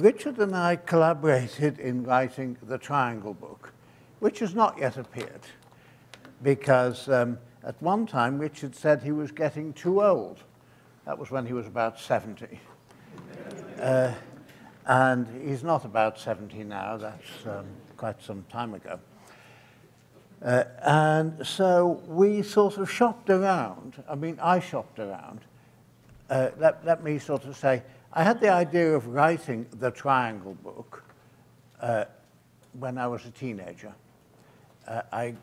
Richard and I collaborated in writing the Triangle book, which has not yet appeared, because um, at one time Richard said he was getting too old. That was when he was about 70. Uh, and he's not about 70 now, that's um, quite some time ago. Uh, and so we sort of shopped around. I mean, I shopped around. Uh, let, let me sort of say, I had the idea of writing the Triangle book uh, when I was a teenager. Uh, I,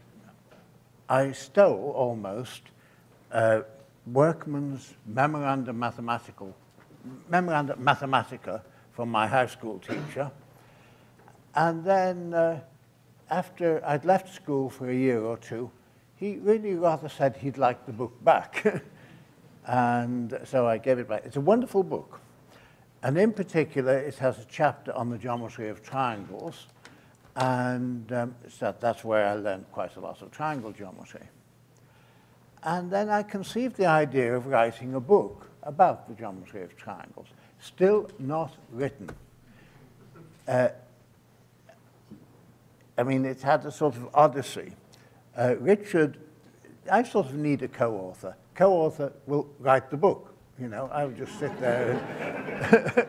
I stole almost uh, Workman's Memoranda Mathematical, Memoranda Mathematica from my high school teacher. And then uh, after I'd left school for a year or two, he really rather said he'd like the book back. and so I gave it back. It's a wonderful book. And in particular, it has a chapter on the geometry of triangles. And um, so that's where I learned quite a lot of triangle geometry. And then I conceived the idea of writing a book about the geometry of triangles, still not written. Uh, I mean, it had a sort of odyssey. Uh, Richard, I sort of need a co-author. Co-author will write the book. You know, I would just sit there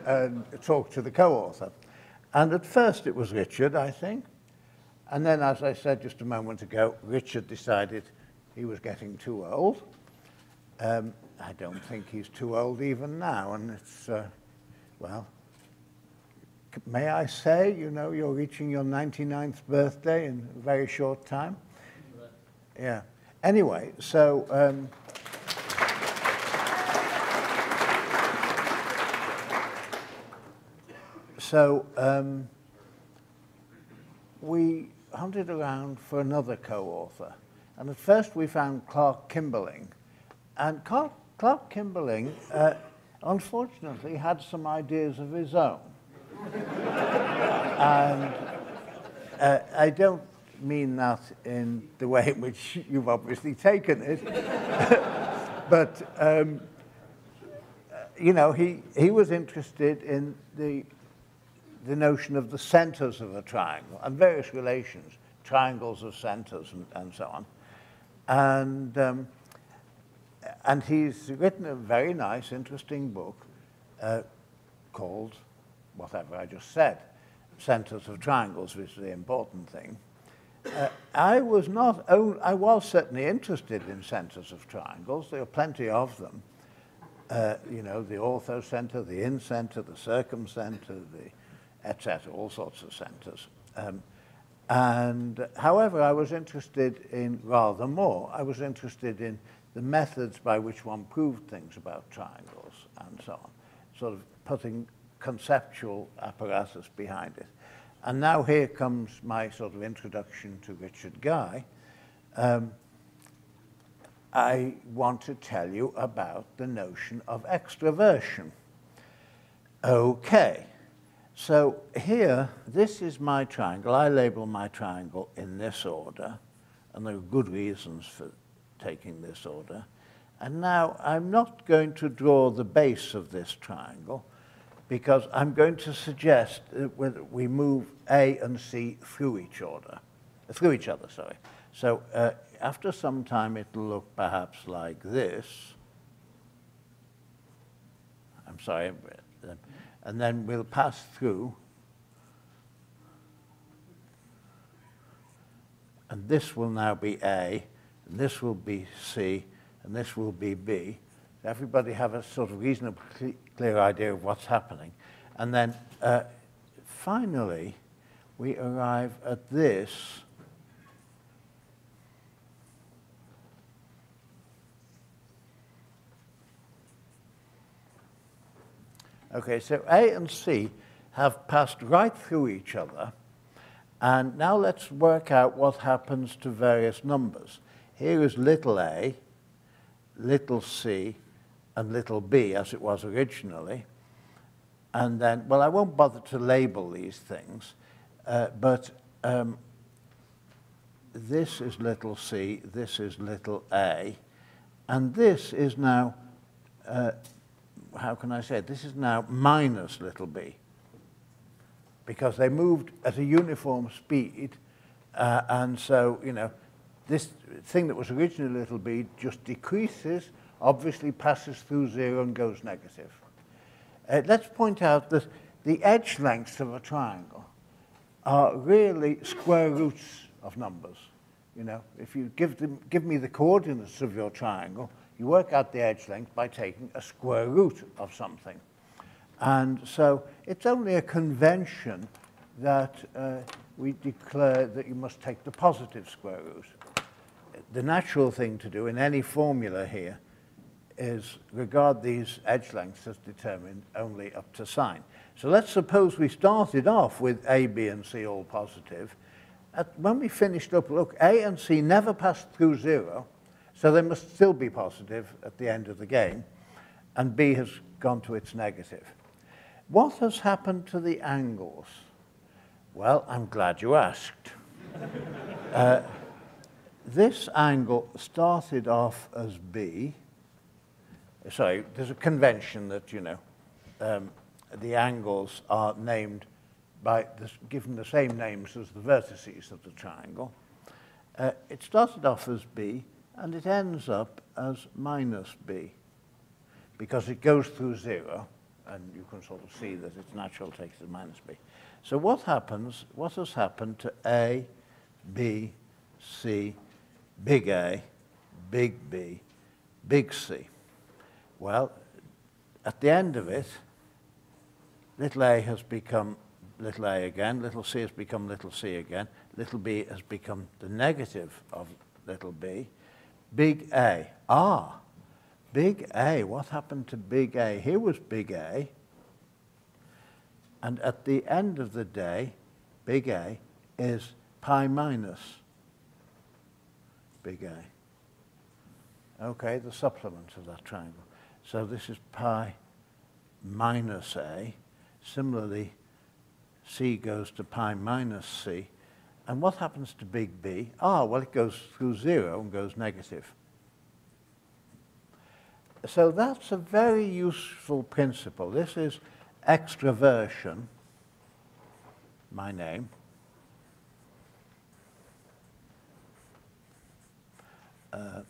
and, and talk to the co-author. And at first it was Richard, I think. And then, as I said just a moment ago, Richard decided he was getting too old. Um, I don't think he's too old even now. And it's, uh, well, may I say, you know, you're reaching your 99th birthday in a very short time? Yeah. Anyway, so... Um, so um, we hunted around for another co-author. And at first we found Clark Kimberling. And Clark, Clark Kimberling, uh, unfortunately, had some ideas of his own and uh, I don't mean that in the way in which you've obviously taken it, but um, you know, he, he was interested in the, the notion of the centers of a triangle and various relations, triangles of centers and, and so on. And, um, and he's written a very nice, interesting book uh, called whatever I just said, centers of triangles, which is the important thing. Uh, I was not, only, I was certainly interested in centers of triangles. There are plenty of them. Uh, you know, the orthocenter, the incenter, the circumcenter, the etc., all sorts of centers. Um, and however, I was interested in rather more. I was interested in the methods by which one proved things about triangles and so on, sort of putting conceptual apparatus behind it. And now here comes my sort of introduction to Richard Guy. Um, I want to tell you about the notion of extraversion. Okay, so here, this is my triangle. I label my triangle in this order, and there are good reasons for taking this order. And now I'm not going to draw the base of this triangle because I'm going to suggest that we move A and C through each other, through each other, sorry. So uh, after some time, it'll look perhaps like this. I'm sorry, and then we'll pass through. And this will now be A, and this will be C, and this will be B. Everybody have a sort of reasonably clear idea of what's happening. And then uh, finally, we arrive at this. Okay, so A and C have passed right through each other. And now let's work out what happens to various numbers. Here is little a, little c, and little b as it was originally. And then, well, I won't bother to label these things, uh, but um, this is little c, this is little a, and this is now, uh, how can I say it? This is now minus little b. because they moved at a uniform speed, uh, and so, you know, this thing that was originally little b just decreases, obviously passes through zero and goes negative. Uh, let's point out that the edge lengths of a triangle are really square roots of numbers. You know, if you give, them, give me the coordinates of your triangle, you work out the edge length by taking a square root of something. And so it's only a convention that uh, we declare that you must take the positive square root. The natural thing to do in any formula here is regard these edge lengths as determined only up to sign. So let's suppose we started off with A, B, and C all positive. At, when we finished up, look, A and C never passed through zero, so they must still be positive at the end of the game, and B has gone to its negative. What has happened to the angles? Well, I'm glad you asked. uh, this angle started off as B. Sorry, there's a convention that, you know, um, the angles are named by this, given the same names as the vertices of the triangle. Uh, it started off as B, and it ends up as minus B, because it goes through zero, and you can sort of see that its natural takes as minus B. So what happens, what has happened to A, B, C, big A, big B, big C? Well, at the end of it, little a has become little a again, little c has become little c again, little b has become the negative of little b, big A. Ah, big A, what happened to big A? Here was big A, and at the end of the day, big A is pi minus big A. Okay, the supplement of that triangle. So this is pi minus A. Similarly, C goes to pi minus C. And what happens to big B? Ah, well, it goes through zero and goes negative. So that's a very useful principle. This is extraversion, my name. Uh,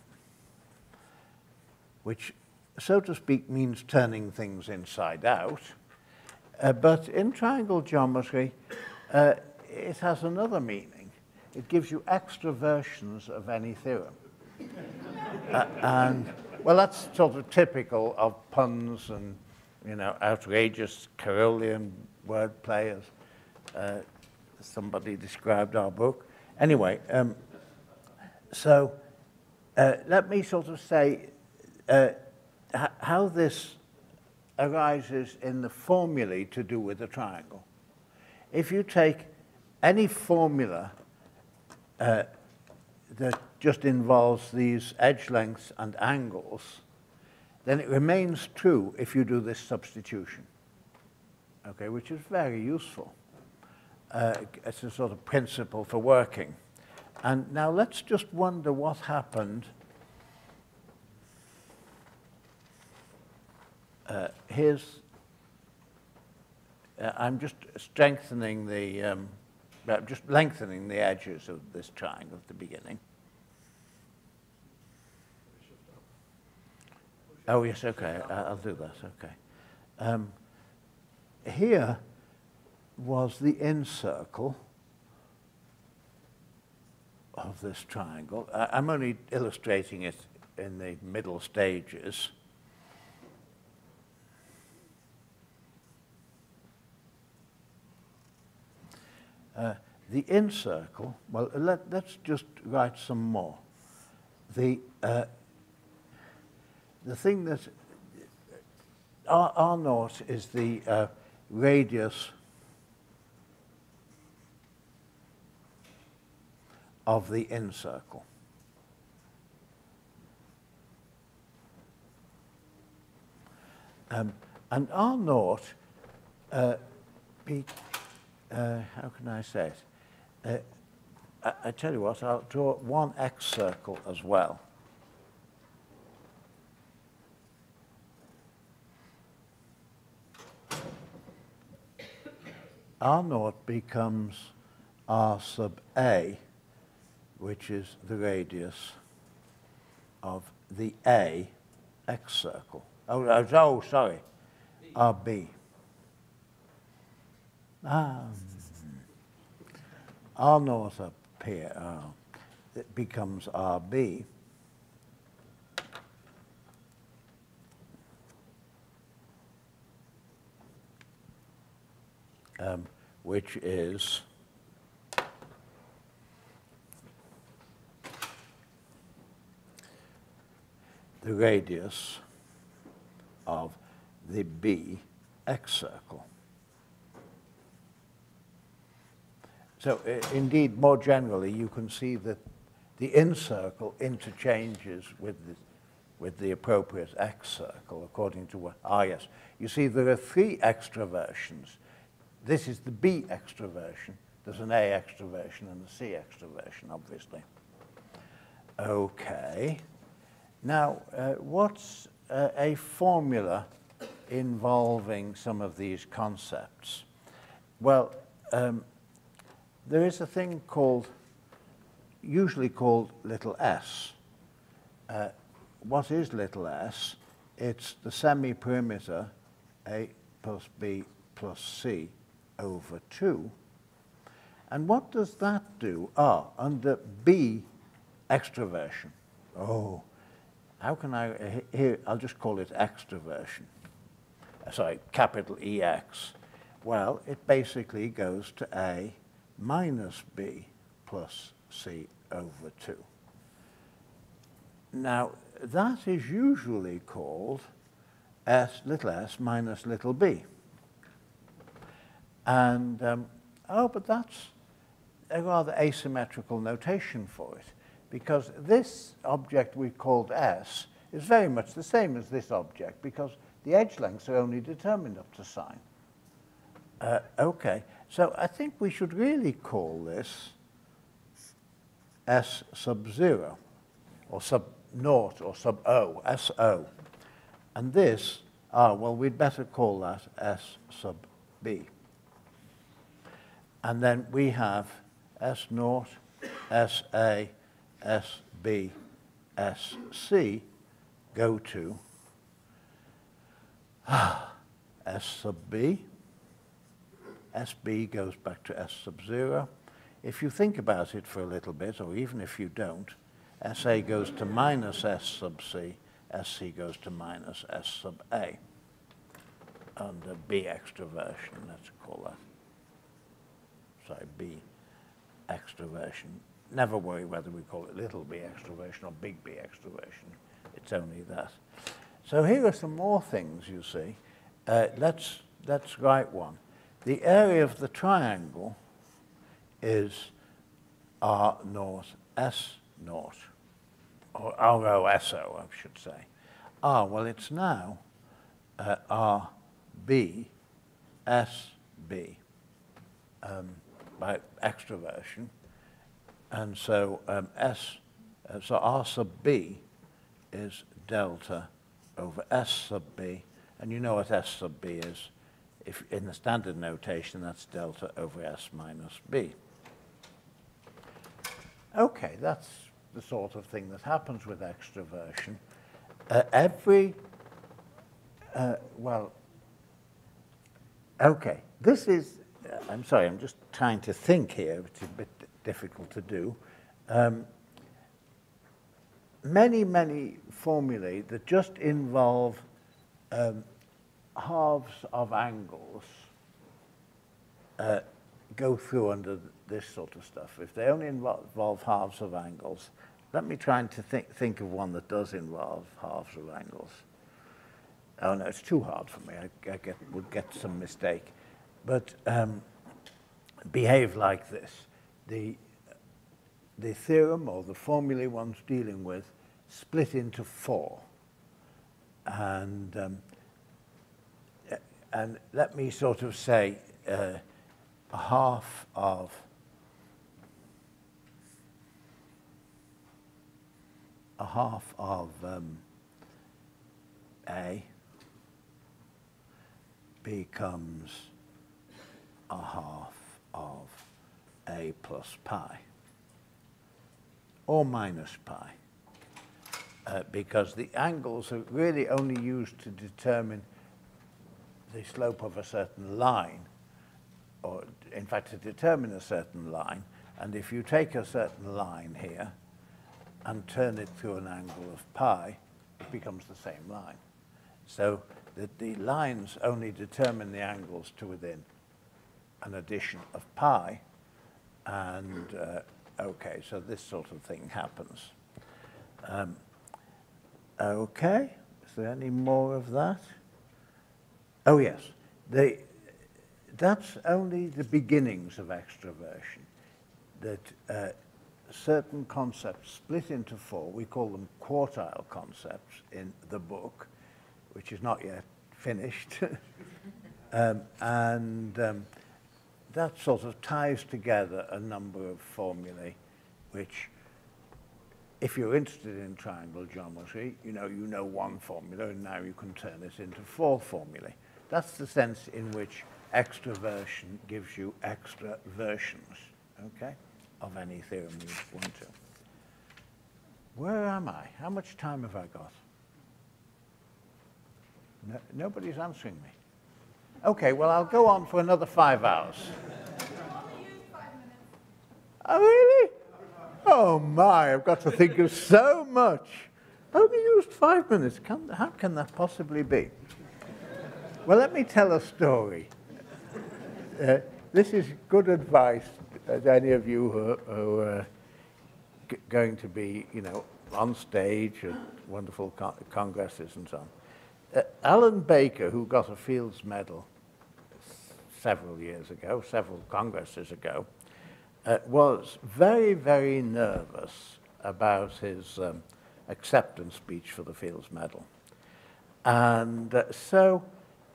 which, so to speak, means turning things inside out. Uh, but in triangle geometry, uh, it has another meaning. It gives you extra versions of any theorem. uh, and, well, that's sort of typical of puns and, you know, outrageous Carrollian wordplay, as uh, somebody described our book. Anyway, um, so uh, let me sort of say uh, how this arises in the formulae to do with a triangle. If you take any formula uh, that just involves these edge lengths and angles, then it remains true if you do this substitution, okay, which is very useful. Uh, it's a sort of principle for working. And now let's just wonder what happened uh, here's, uh, I'm just strengthening the, um, uh, just lengthening the edges of this triangle at the beginning. Oh, yes, okay, I'll do that, okay. Um, here was the incircle of this triangle. I'm only illustrating it in the middle stages. Uh, the incircle, well, let, us just write some more. The, uh, the thing that R, R naught is the uh, radius of the incircle. Um, and R naught uh, uh, how can I say it? Uh, I, I tell you what, I'll draw one excircle as well. R naught becomes R sub A, which is the radius of the A excircle. Oh, oh, sorry, RB. Ah, R naught up here, uh, it becomes RB. Um, which is the radius of the B excircle. So uh, indeed, more generally, you can see that the in circle interchanges with the, with the appropriate excircle according to what, ah yes. You see there are three extraversions. This is the B extraversion. There's an A extraversion and a C extraversion, obviously. Okay. Now, uh, what's uh, a formula involving some of these concepts? Well, um, there is a thing called, usually called little s. Uh, what is little s? It's the semi-perimeter A plus B plus C over 2. And what does that do? Ah, under B extraversion. Oh, how can I, uh, here, I'll just call it extraversion. Uh, sorry, capital EX. Well, it basically goes to A minus b plus c over 2. Now, that is usually called s little s minus little b. And, um, oh, but that's a rather asymmetrical notation for it, because this object we called s is very much the same as this object, because the edge lengths are only determined up to sign. Uh, okay, so I think we should really call this S sub 0, or sub naught, or sub O, SO. And this, ah, well, we'd better call that S sub B. And then we have S naught, SA, SB, SC go to S sub B, SB goes back to S sub 0. If you think about it for a little bit, or even if you don't, SA goes to minus S sub C, SC goes to minus S sub A under B extraversion, let's call that. Sorry, B extraversion. Never worry whether we call it little b extraversion or big B extraversion. It's only that. So here are some more things, you see. Uh, let's, let's write one. The area of the triangle is R naught S naught, or ROSO, I should say. R, well, it's now uh, RB SB um, by extraversion. And so um, S, uh, so R sub B is delta over S sub B. And you know what S sub B is if in the standard notation, that's delta over S minus B. Okay, that's the sort of thing that happens with extraversion. Uh, every, uh, well, okay, this is, uh, I'm sorry, I'm just trying to think here, it's a bit difficult to do. Um, many, many formulae that just involve um, halves of angles uh, go through under this sort of stuff. If they only involve halves of angles, let me try and to think, think of one that does involve halves of angles. Oh no, it's too hard for me. I, I get, would get some mistake. But um, behave like this. The, the theorem or the formulae one's dealing with split into four. And um, and let me sort of say uh, half of a half of um, A becomes a half of a plus pi, or minus pi, uh, because the angles are really only used to determine the slope of a certain line, or in fact to determine a certain line, and if you take a certain line here and turn it through an angle of pi, it becomes the same line. So that the lines only determine the angles to within an addition of pi, and uh, okay, so this sort of thing happens. Um, okay, is there any more of that? Oh yes, the, that's only the beginnings of extraversion that uh, certain concepts split into four. We call them quartile concepts in the book, which is not yet finished. um, and um, that sort of ties together a number of formulae, which, if you're interested in triangle geometry, you know, you know one formula, and now you can turn it into four formulae. That's the sense in which extraversion gives you extra versions, okay? of any theorem you want to. Where am I? How much time have I got? No, nobody's answering me. Okay, well, I'll go on for another five hours. Oh, really? Oh, my, I've got to think of so much. Only used five minutes. Can, how can that possibly be? Well, let me tell a story. Uh, this is good advice to any of you who, who are going to be, you know, on stage at wonderful con congresses and so on. Uh, Alan Baker, who got a Fields Medal several years ago, several congresses ago, uh, was very, very nervous about his um, acceptance speech for the Fields Medal. And uh, so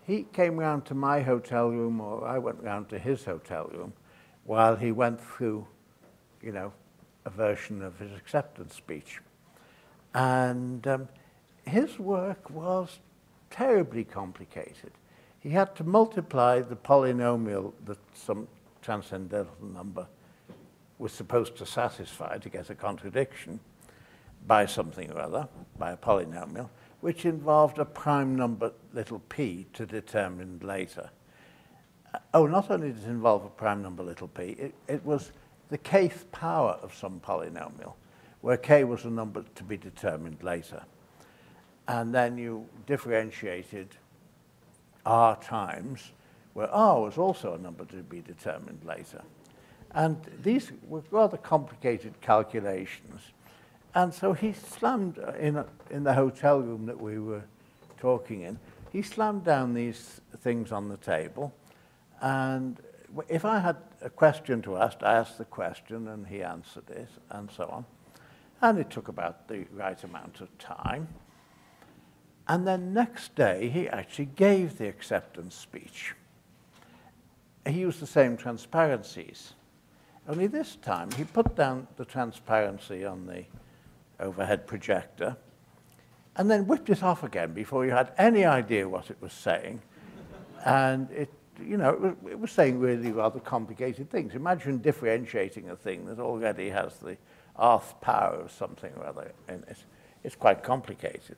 he came round to my hotel room, or I went round to his hotel room, while he went through, you know, a version of his acceptance speech. And um, his work was terribly complicated. He had to multiply the polynomial that some transcendental number was supposed to satisfy to get a contradiction by something or other, by a polynomial, which involved a prime number little p to determine later uh, oh, not only did it involve a prime number little p, it, it was the kth power of some polynomial, where k was a number to be determined later. And then you differentiated r times, where r was also a number to be determined later. And these were rather complicated calculations. And so he slammed uh, in, a, in the hotel room that we were talking in, he slammed down these things on the table and if I had a question to ask, I asked the question and he answered it and so on. And it took about the right amount of time. And then next day, he actually gave the acceptance speech. He used the same transparencies. Only this time, he put down the transparency on the overhead projector and then whipped it off again before you had any idea what it was saying. And it you know, it was, it was saying really rather complicated things. Imagine differentiating a thing that already has the nth power of something or other in it. It's quite complicated.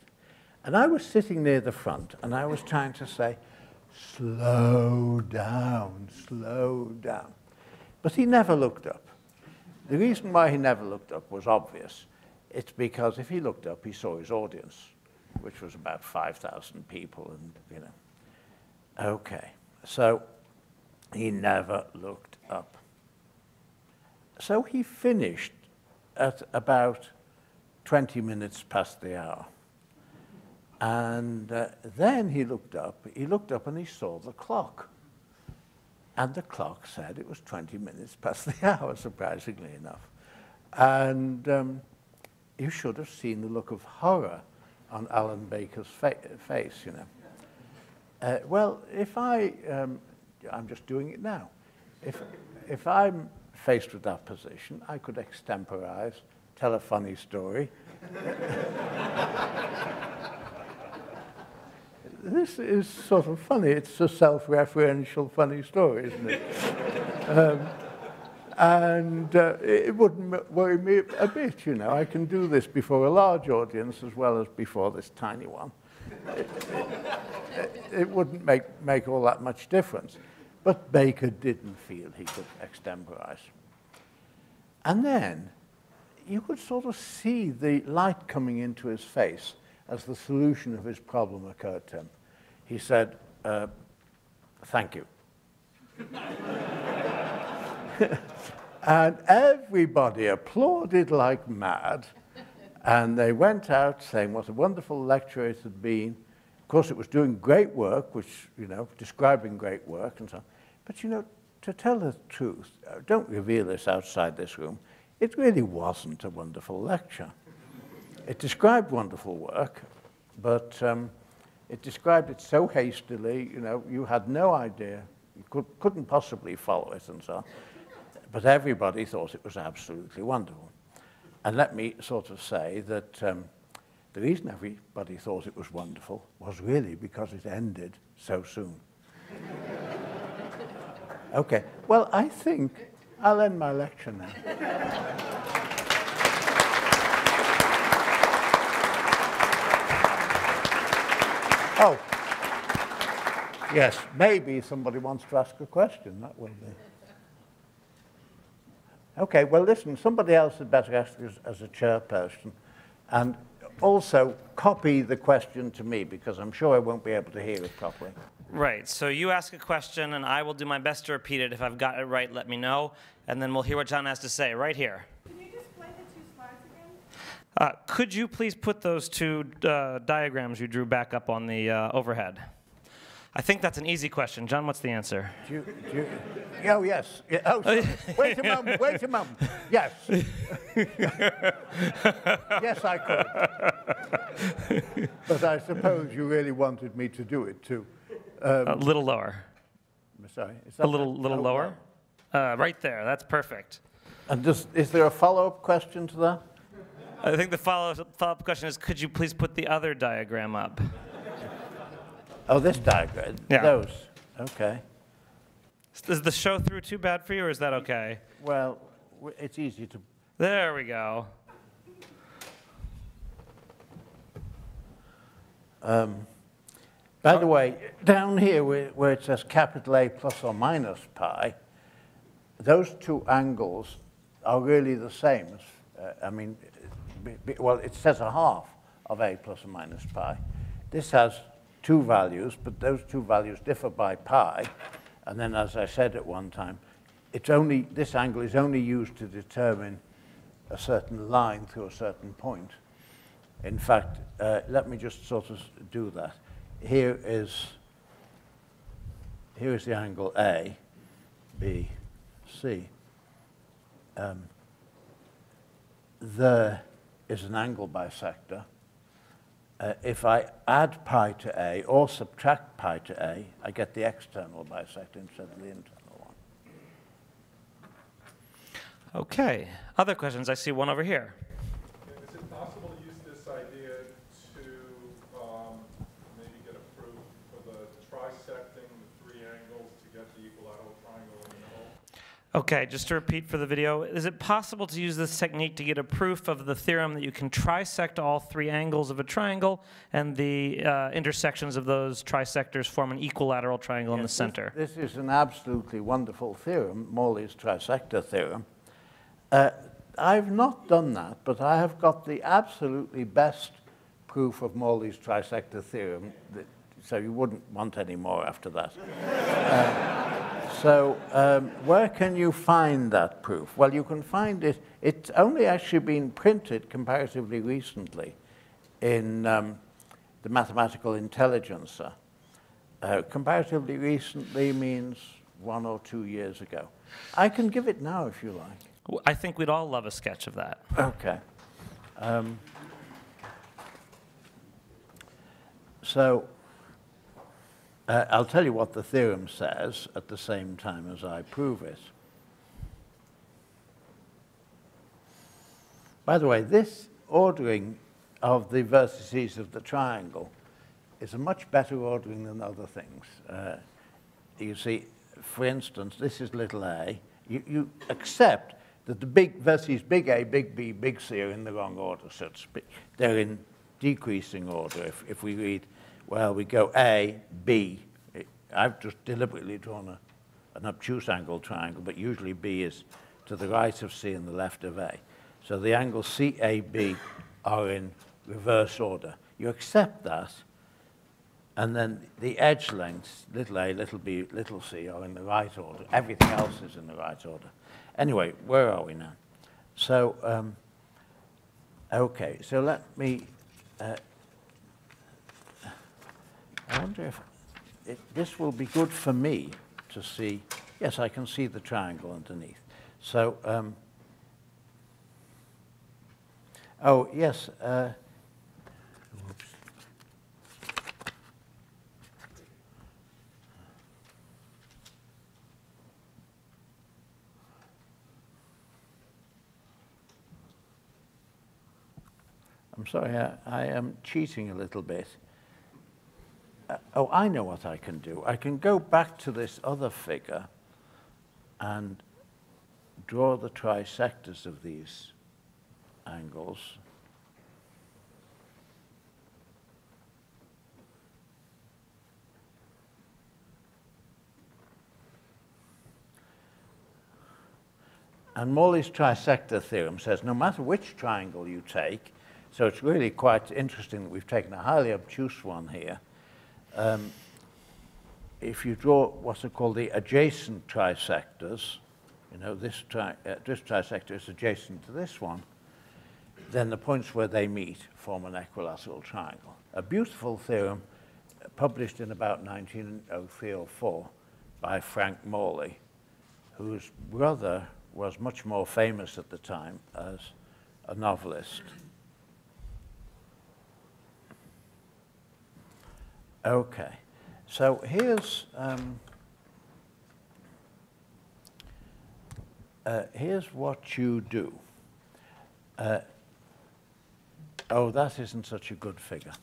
And I was sitting near the front and I was trying to say, slow down, slow down. But he never looked up. The reason why he never looked up was obvious. It's because if he looked up, he saw his audience, which was about 5,000 people and, you know, okay. So he never looked up. So he finished at about 20 minutes past the hour. And uh, then he looked up, he looked up and he saw the clock. And the clock said it was 20 minutes past the hour, surprisingly enough. And um, you should have seen the look of horror on Alan Baker's fa face, you know. Uh, well, if I, um, I'm just doing it now. If, if I'm faced with that position, I could extemporize, tell a funny story. this is sort of funny. It's a self-referential funny story, isn't it? um, and uh, it wouldn't worry me a bit, you know. I can do this before a large audience as well as before this tiny one. It, it, it wouldn't make, make all that much difference. But Baker didn't feel he could extemporize. And then you could sort of see the light coming into his face as the solution of his problem occurred to him. He said, uh, thank you. and everybody applauded like mad. And they went out saying what a wonderful lecture it had been. Of course, it was doing great work, which, you know, describing great work and so on. But, you know, to tell the truth, uh, don't reveal this outside this room, it really wasn't a wonderful lecture. It described wonderful work, but um, it described it so hastily, you know, you had no idea, you could, couldn't possibly follow it and so on. But everybody thought it was absolutely wonderful. And let me sort of say that um, the reason everybody thought it was wonderful was really because it ended so soon. okay, well, I think I'll end my lecture now. oh, yes, maybe somebody wants to ask a question. That will be. Okay, well, listen, somebody else had better ask as, as a chairperson. And also copy the question to me because I'm sure I won't be able to hear it properly. Right. So you ask a question, and I will do my best to repeat it. If I've got it right, let me know, and then we'll hear what John has to say right here. Can you display the two slides again? Uh, could you please put those two uh, diagrams you drew back up on the uh, overhead? I think that's an easy question. John, what's the answer? Do you, do you, oh, yes. Oh, sorry. wait a moment, wait a moment. Yes. yes, I could. but I suppose you really wanted me to do it too. Um, a little lower. Sorry. a little, little oh, lower? Uh, right there. That's perfect. And does, is there a follow-up question to that? I think the follow-up follow question is, could you please put the other diagram up? Oh, this diagram? Yeah. Those. Okay. Is the show through too bad for you, or is that okay? Well, it's easy to... There we go. Um, by the way, down here where, where it says capital A plus or minus pi, those two angles are really the same. Uh, I mean, well, it says a half of A plus or minus pi. This has two values, but those two values differ by pi. And then, as I said at one time, it's only, this angle is only used to determine a certain line through a certain point. In fact, uh, let me just sort of do that here is here is the angle A, B, C. Um, there is an angle bisector. Uh, if I add pi to A or subtract pi to A, I get the external bisector instead of the internal one. Okay. Other questions? I see one over here. Okay, just to repeat for the video, is it possible to use this technique to get a proof of the theorem that you can trisect all three angles of a triangle and the uh, intersections of those trisectors form an equilateral triangle yes, in the center? This, this, is an absolutely wonderful theorem, Morley's trisector theorem. Uh, I've not done that, but I have got the absolutely best proof of Morley's trisector theorem, that, so you wouldn't want any more after that. uh, so um, where can you find that proof? Well, you can find it, it's only actually been printed comparatively recently in um, the Mathematical Intelligencer. Uh, comparatively recently means one or two years ago. I can give it now if you like. I think we'd all love a sketch of that. Okay. Um, so uh, I'll tell you what the theorem says at the same time as I prove it. By the way, this ordering of the vertices of the triangle is a much better ordering than other things. Uh, you see, for instance, this is little a. You, you accept that the big vertices big A, big B, big C are in the wrong order, so to speak. They're in decreasing order. If, if we read, well, we go A, B. I've just deliberately drawn a, an obtuse angle triangle, but usually B is to the right of C and the left of A. So the angles CAB are in reverse order. You accept that, and then the edge lengths, little a, little b, little c, are in the right order. Everything else is in the right order. Anyway, where are we now? So, um, okay, so let me, uh, I wonder if this will be good for me to see, yes, I can see the triangle underneath. So, um, oh, yes, uh. I'm sorry, I, I am cheating a little bit. Oh, I know what I can do. I can go back to this other figure and draw the trisectors of these angles. And Morley's trisector theorem says no matter which triangle you take, so it's really quite interesting that we've taken a highly obtuse one here. Um, if you draw what's called the adjacent trisectors, you know, this, tri uh, this trisector is adjacent to this one, then the points where they meet form an equilateral triangle. A beautiful theorem uh, published in about 1903 or 4 by Frank Morley, whose brother was much more famous at the time as a novelist. Okay, so here's um, uh, here's what you do. Uh, oh, that isn't such a good figure.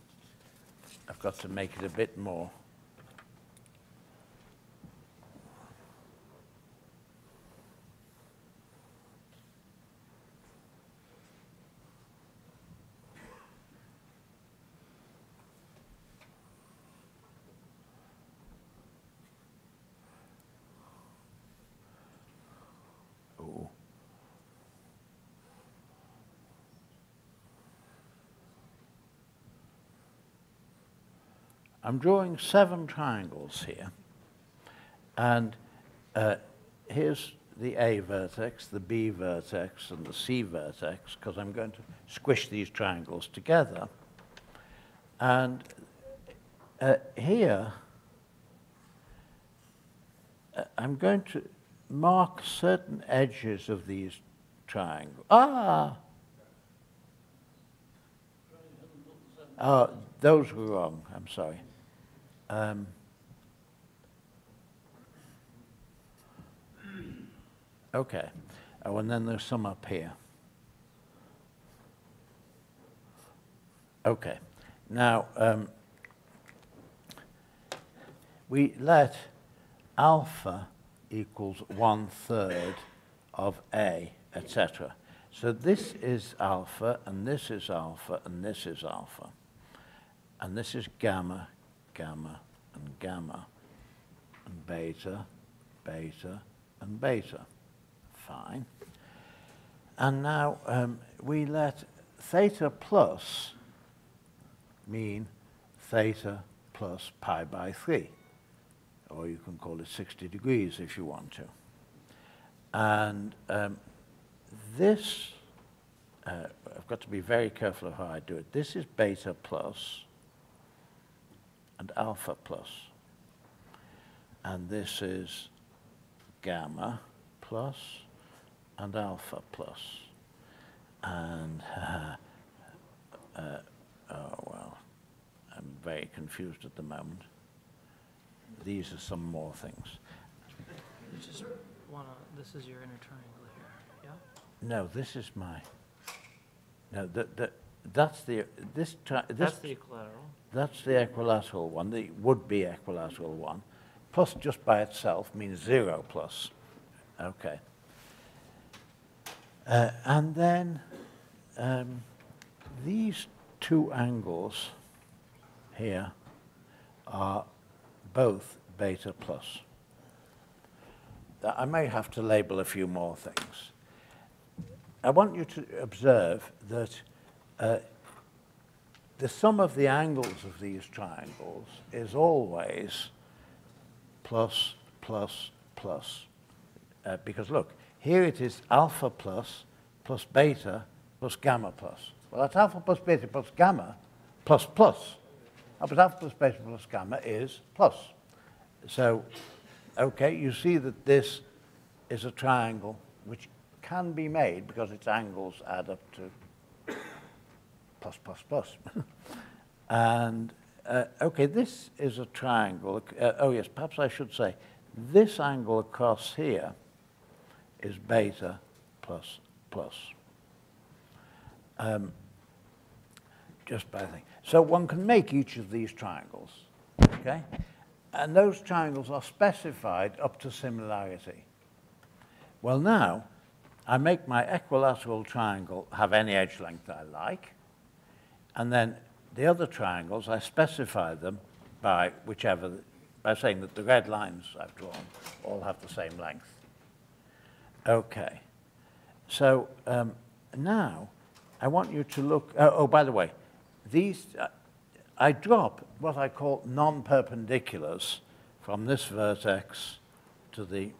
I've got to make it a bit more. I'm drawing seven triangles here. And uh, here's the A vertex, the B vertex, and the C vertex, because I'm going to squish these triangles together. And uh, here, uh, I'm going to mark certain edges of these triangles. Ah! Oh, those were wrong. I'm sorry. Um, okay. Oh, and then there's some up here. Okay. Now, um, we let alpha equals one third of A, etc. So this is alpha, and this is alpha, and this is alpha. And this is gamma, gamma, and gamma, and beta, beta, and beta. Fine. And now um, we let theta plus mean theta plus pi by 3 or you can call it 60 degrees if you want to. And um, this, uh, I've got to be very careful of how I do it. This is beta plus and alpha plus. And this is gamma plus and alpha plus. And, uh, uh, oh well, I'm very confused at the moment these are some more things. Just wanna, this is your inner triangle here, yeah? No, this is my, no, the, the, that's the, this, this, That's the equilateral. that's the equilateral one, the would-be equilateral one. Plus just by itself means zero plus. Okay. Uh, and then um, these two angles here are both beta plus. I may have to label a few more things. I want you to observe that uh, the sum of the angles of these triangles is always plus, plus, plus. Uh, because look, here it is alpha plus, plus beta, plus gamma plus. Well, that's alpha plus beta plus gamma, plus plus. But alpha plus beta plus gamma is plus. So, okay, you see that this is a triangle which can be made because its angles add up to plus, plus, plus. and, uh, okay, this is a triangle. Uh, oh, yes, perhaps I should say this angle across here is beta plus plus. Um, just by thing. So one can make each of these triangles, okay? And those triangles are specified up to similarity. Well, now, I make my equilateral triangle have any edge length I like, and then the other triangles, I specify them by whichever, by saying that the red lines I've drawn all have the same length. Okay. So um, now I want you to look, oh, oh by the way, these, uh, I drop what I call non-perpendiculars from this vertex to the,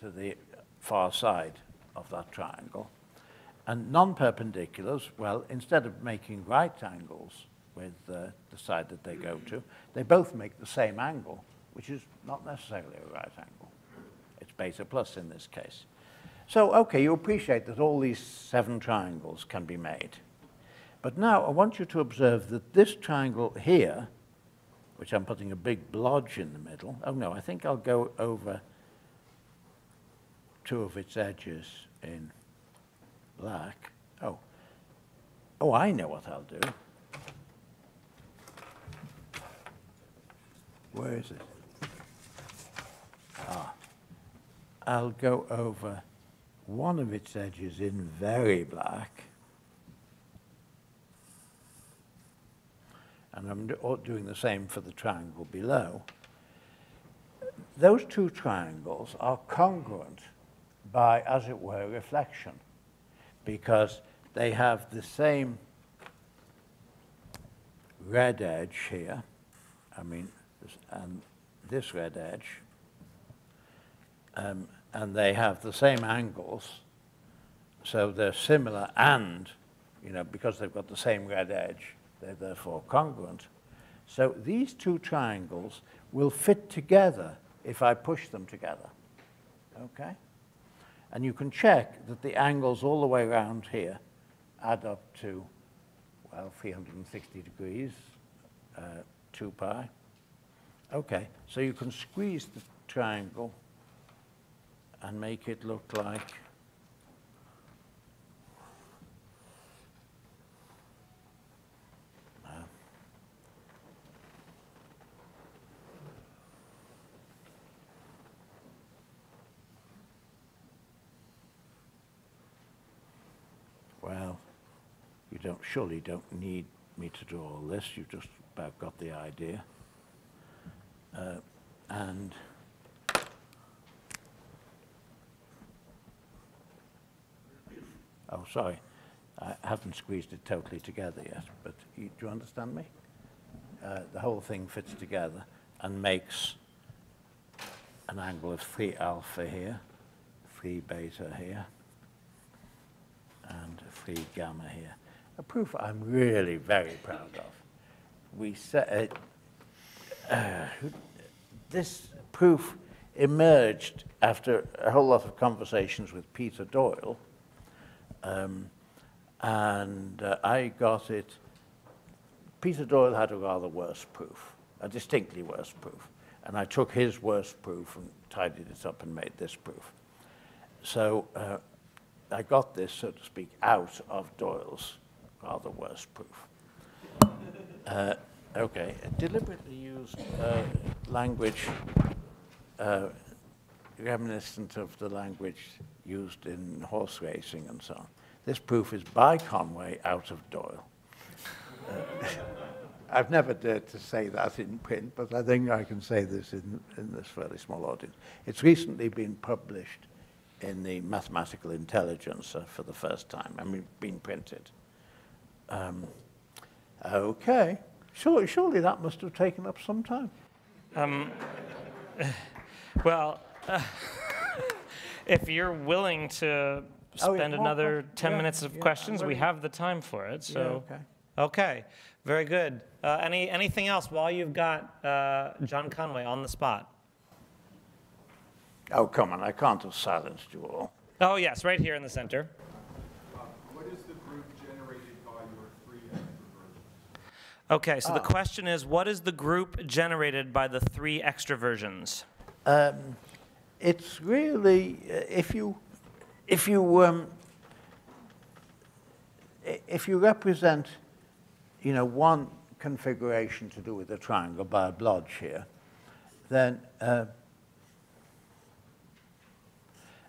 to the far side of that triangle. And non-perpendiculars, well, instead of making right angles with uh, the side that they go to, they both make the same angle, which is not necessarily a right angle. It's beta plus in this case. So, okay, you appreciate that all these seven triangles can be made. But now I want you to observe that this triangle here, which I'm putting a big blodge in the middle, oh no, I think I'll go over two of its edges in black. Oh, oh, I know what I'll do. Where is it? Ah, I'll go over one of its edges in very black. And I'm doing the same for the triangle below. Those two triangles are congruent by, as it were, reflection, because they have the same red edge here, I mean, this- and this red edge, um, and they have the same angles, so they're similar and, you know, because they've got the same red edge, they're therefore congruent. So these two triangles will fit together if I push them together, okay? And you can check that the angles all the way around here add up to, well, 360 degrees, uh, 2 pi. Okay, so you can squeeze the triangle and make it look like uh, well, you surely don't need me to do all this. You've just about got the idea. Uh, and Oh, sorry. I haven't squeezed it totally together yet, but you, do you understand me? Uh, the whole thing fits together and makes an angle of 3 alpha here, 3 beta here, and 3 gamma here. A proof I'm really very proud of. We said, uh, uh, this proof emerged after a whole lot of conversations with Peter Doyle, um, and uh, I got it. Peter Doyle had a rather worse proof, a distinctly worse proof. And I took his worst proof and tidied it up and made this proof. So uh, I got this, so to speak, out of Doyle's rather worse proof. Uh, okay, deliberately used uh, language uh, reminiscent of the language used in horse racing and so on. This proof is by Conway out of Doyle. Uh, I've never dared to say that in print, but I think I can say this in, in this fairly small audience. It's recently been published in the Mathematical Intelligencer for the first time. I mean, been printed. Um, okay. Surely, surely that must have taken up some time. Um, well, uh, if you're willing to Oh, yeah, spend more another 10 Yeah, minutes of yeah, questions, we have the time for it. So, okay. okay, very good. Uh, any anything else while you've got uh, John Conway on the spot? Oh, come on, I can't have silenced you all. Oh yes, right here in the center. What is the group generated by your three extraversions? Okay, so the question is, what is the group generated by the three extraversions? Um, it's really, uh, if you, if you, um, if you represent, you know, one configuration to do with a triangle by a blodge here, then, uh,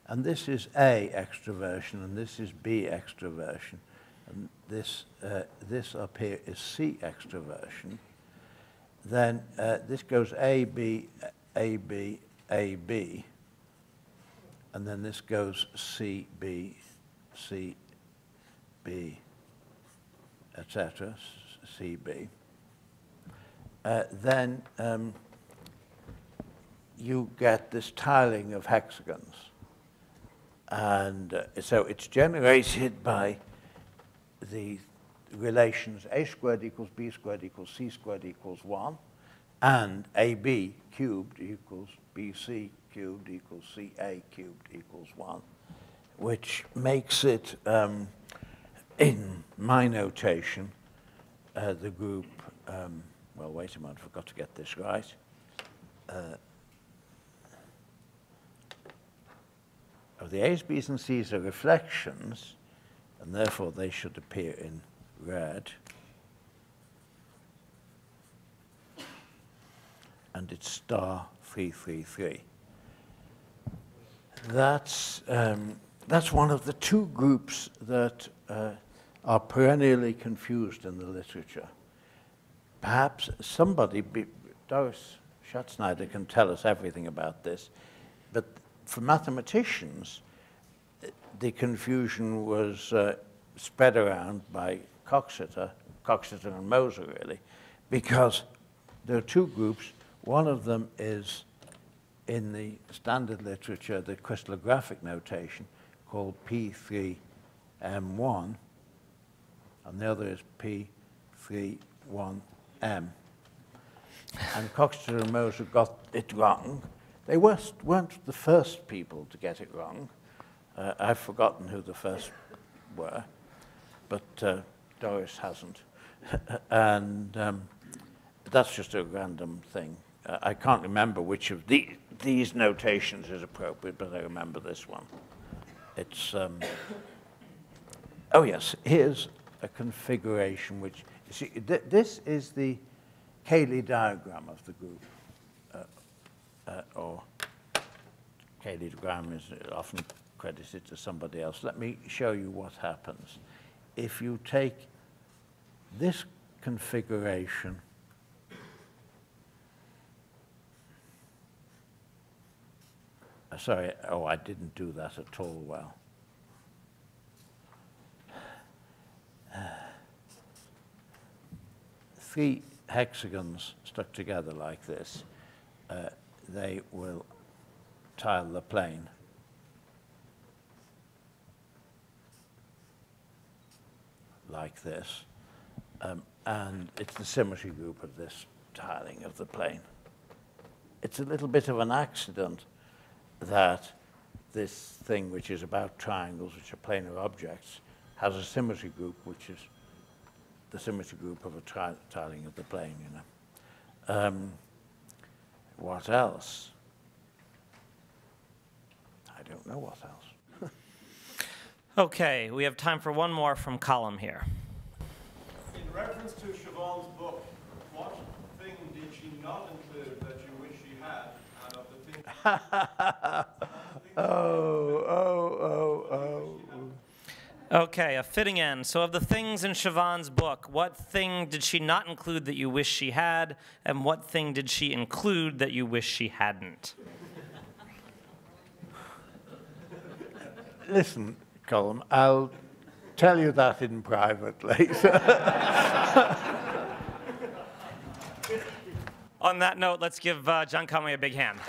and this is A extraversion, and this is B extraversion, and this, uh, this up here is C extraversion, then uh, this goes A, B, A, B, A, B, and then this goes C, B, C, B, etc., C, B. Uh, then um, you get this tiling of hexagons. And uh, so it's generated by the relations a squared equals b squared equals c squared equals 1, and ab cubed equals bc cubed equals ca cubed equals 1, which makes it, um, in my notation, uh, the group, um, well, wait a minute, I forgot to get this right. Uh, of the A's, B's, and C's are reflections, and therefore they should appear in red. And it's star 333. That's, um, that's one of the two groups that uh, are perennially confused in the literature. Perhaps somebody, be, Doris can tell us everything about this, but for mathematicians, the confusion was uh, spread around by Coxeter, Coxeter and Moser really, because there are two groups. One of them is in the standard literature, the crystallographic notation called P3M1, and the other is P31M. And Coxeter and Moser got it wrong. They weren't, weren't the first people to get it wrong. Uh, I've forgotten who the first were, but uh, Doris hasn't. and um, that's just a random thing. Uh, I can't remember which of the, these notations is appropriate, but I remember this one. It's, um, oh yes, here's a configuration which, see, th this is the Cayley diagram of the group, uh, uh, or Cayley diagram is often credited to somebody else. Let me show you what happens. If you take this configuration Uh, Sorry, oh, I didn't do that at all well. Three hexagons stuck together like this, uh, they will tile the plane. Like this. Um, and it's the symmetry group of this tiling of the plane. It's a little bit of an accident that this thing, which is about triangles, which are planar objects, has a symmetry group, which is the symmetry group of a tiling of the plane, you know. Um, what else? I don't know what else. Okay, we have time for one more from Colm here. In reference to Siobhan's book, what thing did she not include that you wish she had? And of the things Oh, oh, oh, oh. Okay, a fitting end. So, of the things in Siobhan's book, what thing did she not include that you wish she had, and what thing did she include that you wish she hadn't? Listen, Colm, I'll tell you that in private later. On that note, let's give uh, John Conway a big hand.